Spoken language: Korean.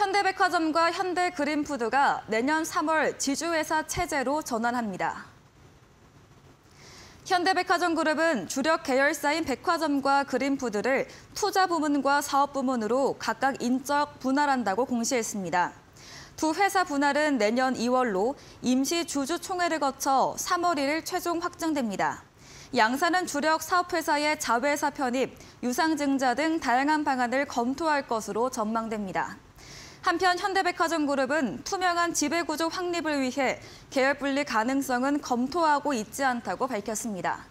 현대백화점과 현대그린푸드가 내년 3월 지주회사 체제로 전환합니다. 현대백화점 그룹은 주력 계열사인 백화점과 그린푸드를 투자 부문과 사업 부문으로 각각 인적 분할한다고 공시했습니다. 두 회사 분할은 내년 2월로 임시 주주 총회를 거쳐 3월 1일 최종 확정됩니다. 양사는 주력 사업회사의 자회사 편입, 유상증자 등 다양한 방안을 검토할 것으로 전망됩니다. 한편 현대백화점 그룹은 투명한 지배구조 확립을 위해 계열 분리 가능성은 검토하고 있지 않다고 밝혔습니다.